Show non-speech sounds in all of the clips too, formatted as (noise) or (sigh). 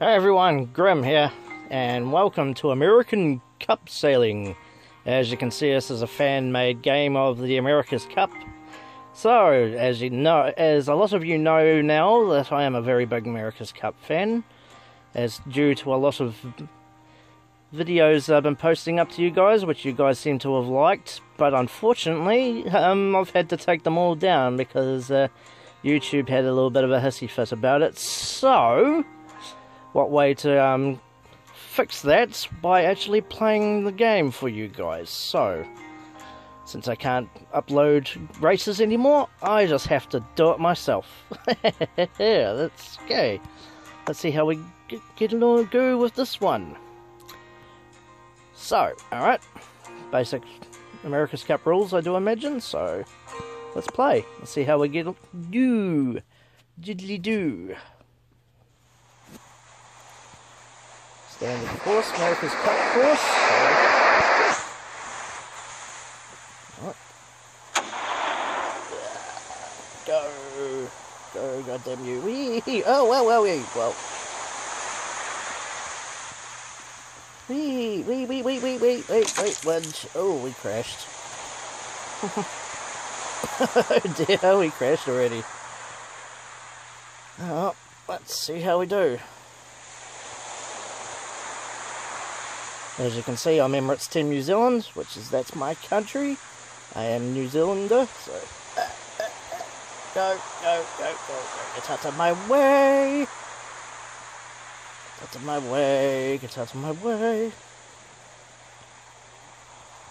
Hey everyone, Grim here, and welcome to American Cup Sailing. As you can see, this is a fan-made game of the America's Cup. So, as you know, as a lot of you know now, that I am a very big America's Cup fan, as due to a lot of videos I've been posting up to you guys, which you guys seem to have liked, but unfortunately, um, I've had to take them all down because uh, YouTube had a little bit of a hissy fit about it. So, what way to um, fix that by actually playing the game for you guys. So, since I can't upload races anymore, I just have to do it myself. yeah, (laughs) that's okay. Let's see how we get, along go with this one. So, alright, basic America's Cup rules, I do imagine, so let's play. Let's see how we get do. Diddly do. Standard course, America's Cup course. Right. Go. Go, goddamn you. Wee. Oh, well, well, wee. Well. Wee, wee, wee, wee, wee, wee, wait, wedge. Oh, we crashed. oh (laughs) dear, we crashed already. Oh, let's see how we do. As you can see, I'm Emirates Team New Zealand, which is, that's my country. I am New Zealander, so... Uh, uh, uh, go, go, go, go, go. Get out of my way! Get out of my way, get out of my way.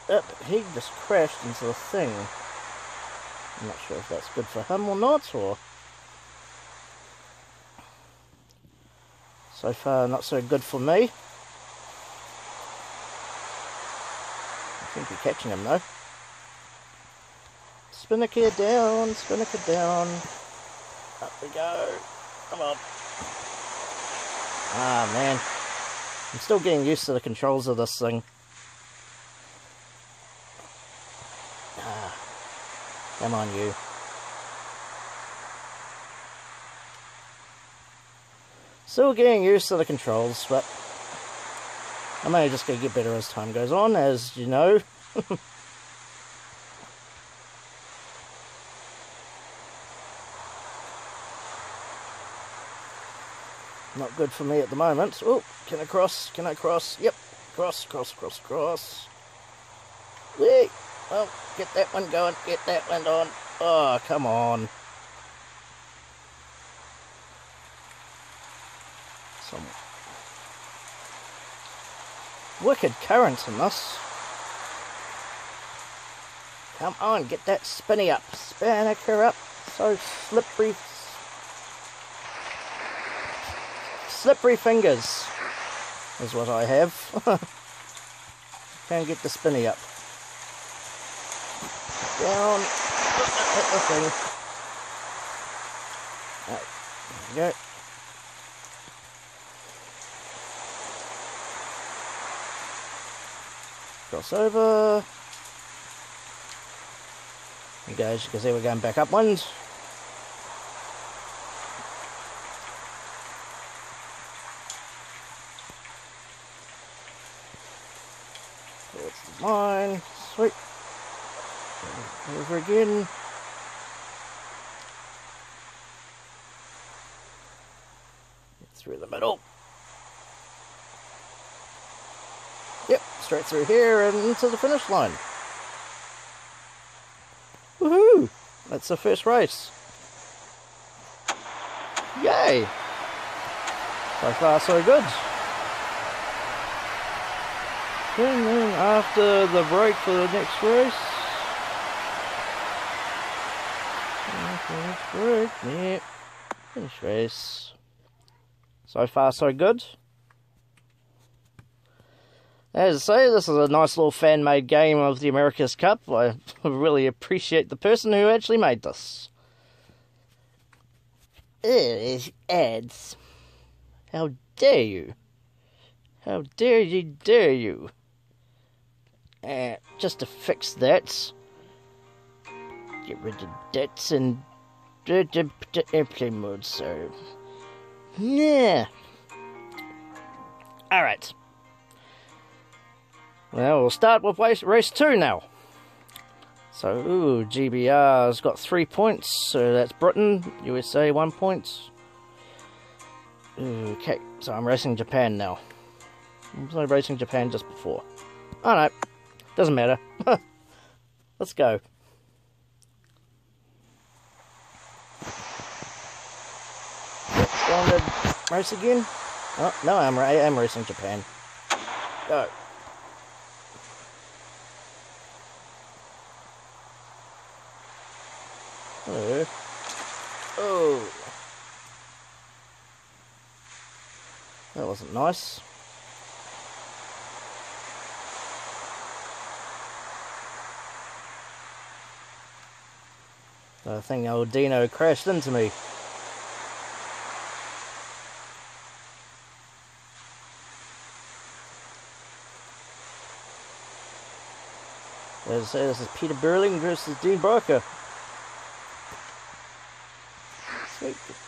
Up, he just crashed into the thing. I'm not sure if that's good for him or not, or... So far, not so good for me. Think you're catching him though. Spinnaker down, spinnaker down. Up we go. Come on. Ah, man. I'm still getting used to the controls of this thing. Ah. Come on, you. Still getting used to the controls, but I'm only just get better as time goes on, as you know. (laughs) Not good for me at the moment. Oh, can I cross? Can I cross? Yep. Cross, cross, cross, cross. Wait. Well, get that one going. Get that one on. Oh, come on. Some wicked currents in this. Come on, get that spinny up. Spinnaker up. So slippery. Slippery fingers is what I have. (laughs) Can't get the spinny up. Down. Hit the thing. There we go. Cross over. You guys, you can see we're going back up ones. Towards the line. Sweet. Over again. Through the middle. Yep, straight through here and into the finish line. Woohoo! That's the first race. Yay! So far so good. And then after the break for the next race. Finish break, yeah. Finish race. So far so good. As I say, this is a nice little fan made game of the America's Cup. I (laughs) really appreciate the person who actually made this. It ads. How dare you? How dare you, dare you? Uh, just to fix that, get rid of debts and airplane mode, so. Yeah. Alright. Well, we'll start with race, race 2 now. So, ooh, GBR's got 3 points, so that's Britain, USA 1 point. Okay, so I'm racing Japan now. I was only racing Japan just before. Oh no, doesn't matter. (laughs) Let's go. Race again? Oh, no, I'm, I am racing Japan. Go. Hello. Oh. That wasn't nice. I think old Dino crashed into me. This is Peter Burling versus Dean Barker.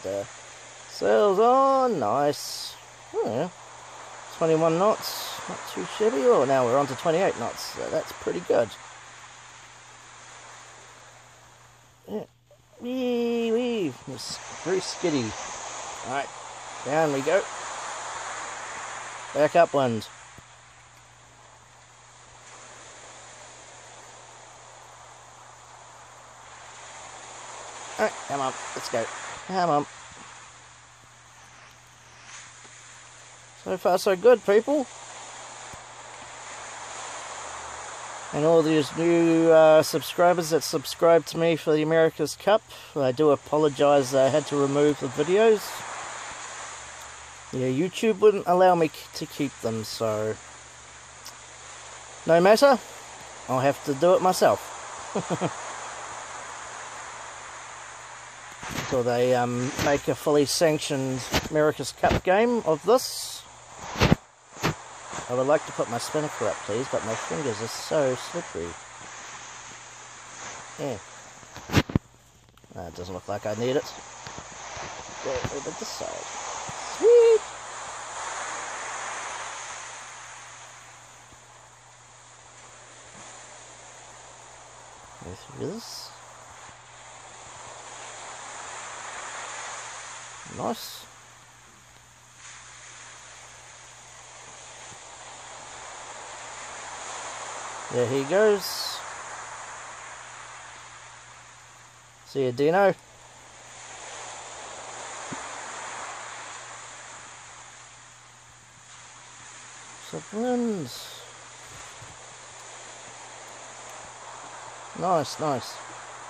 Get sails on, nice. Oh, yeah. 21 knots, not too shabby. Oh, now we're on to 28 knots, so that's pretty good. Yeah. Wee wee. It's very skiddy. Alright, down we go. Back upwind. Alright, come on, let's go. Come on. So far so good, people. And all these new uh, subscribers that subscribed to me for the America's Cup, I do apologise I had to remove the videos. Yeah, YouTube wouldn't allow me to keep them, so... No matter, I'll have to do it myself. (laughs) Until they um, make a fully sanctioned America's Cup game of this. I would like to put my spinnaker up, please, but my fingers are so slippery. Yeah. That doesn't look like I need it. Go over this side. Sweet! This. Nice. There he goes. See you, Dino. Subwinds. Nice, nice.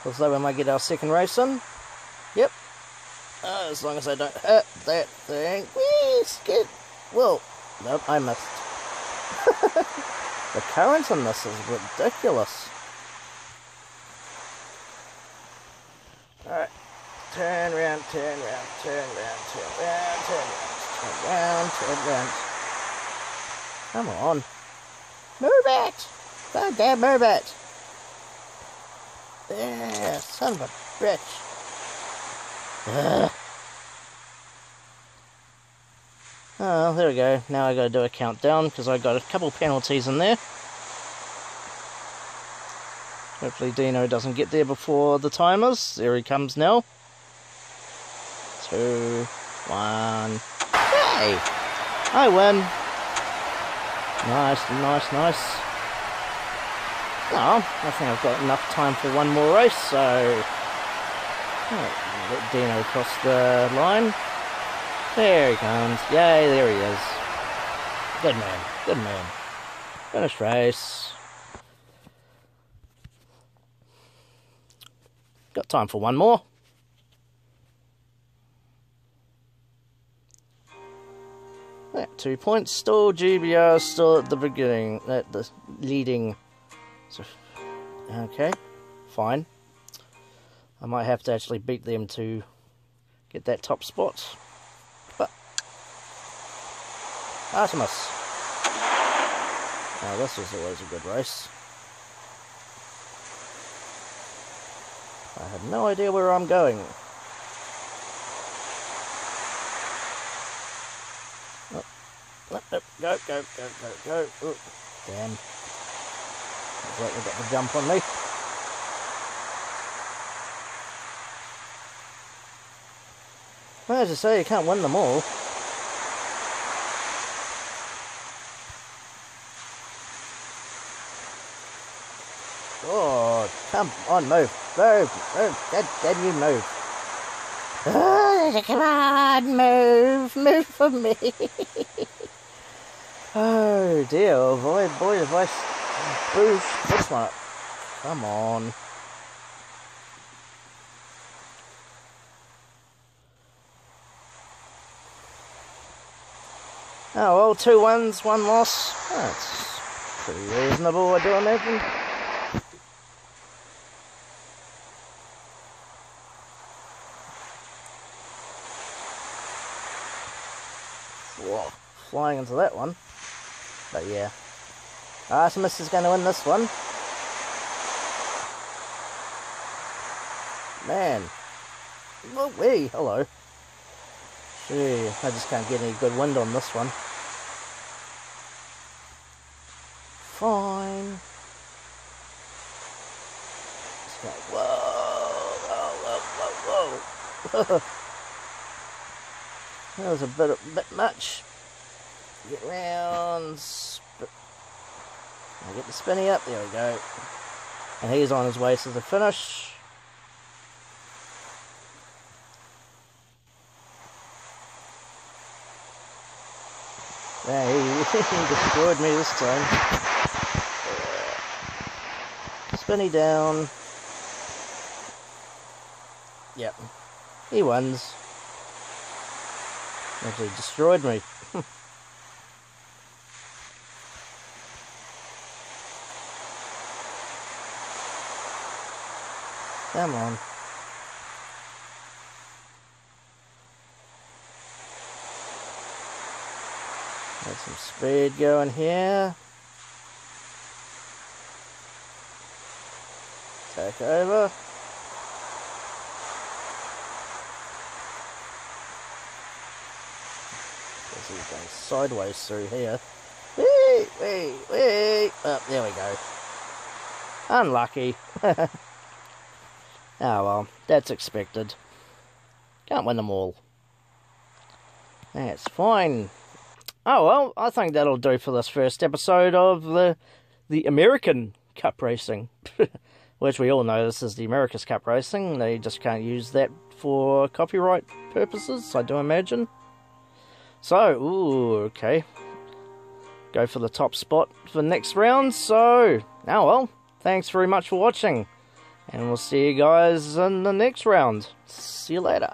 Looks like we might get our second race in. Yep. Uh, as long as I don't hurt that thing. Whee, skid. Whoa. Nope, I missed. (laughs) The current on this is ridiculous. Alright. Turn round, turn round, turn round, turn round, turn round, turn round, turn round. Come on. It! Goddamn it! There, son of a bitch. (sighs) Oh, there we go. Now I gotta do a countdown because I got a couple penalties in there. Hopefully Dino doesn't get there before the timers. There he comes now. Two, one. Hey! I win! Nice, nice, nice. No, I think I've got enough time for one more race, so... Oh, let Dino cross the line. There he comes. Yay, there he is. Good man. Good man. Finish race. Got time for one more. Yeah, two points. Still GBR, still at the beginning, at the leading. So, okay, fine. I might have to actually beat them to get that top spot. But Artemis. Now this is always a good race. I have no idea where I'm going. Oh, Go, go, go, go, go, go. Ooh, damn. Looks like they got the jump on me. Well, as I say, you can't win them all. Oh, come on, move. Move, move. Dad, Dad, you move. Oh, come on, move. Move for me. (laughs) oh, dear. Oh, boy, boy, if I boost this one up. Come on. Oh, well, two wins, one loss. That's pretty reasonable, I do imagine. Whoa, flying into that one. But yeah. Artemis is going to win this one. Man. Well, wee, hello. Gee, I just can't get any good wind on this one. Fine. Whoa, whoa, whoa, whoa, whoa. (laughs) that was a bit, a bit much. Get round. Get the spinny up. There we go. And he's on his way to the finish. Yeah, he, (laughs) he destroyed me this time. Spinny down. Yep. He wins. Actually destroyed me. (laughs) Come on. Some speed going here. Take over. This is going sideways through here. Wee, wee, wee. Oh, there we go. Unlucky. (laughs) oh well, that's expected. Can't win them all. That's fine. Oh well, I think that'll do for this first episode of the the American Cup Racing, (laughs) which we all know this is the America's Cup Racing. They just can't use that for copyright purposes, I do imagine. So, ooh, okay, go for the top spot for next round. So, oh well, thanks very much for watching, and we'll see you guys in the next round. See you later.